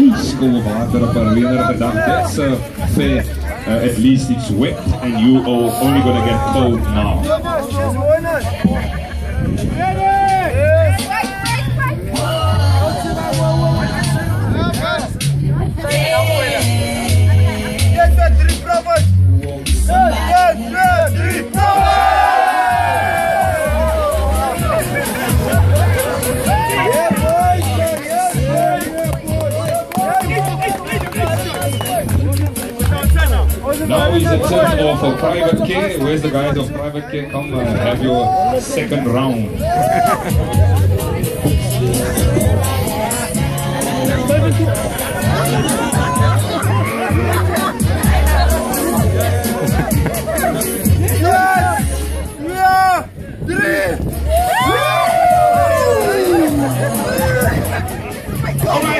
ijskoue water op. That's uh, fair. Uh, at least it's wet and you are only gonna get cold now. Now turn of uh, private care. Where's the guys of private care? Come uh, have your second round.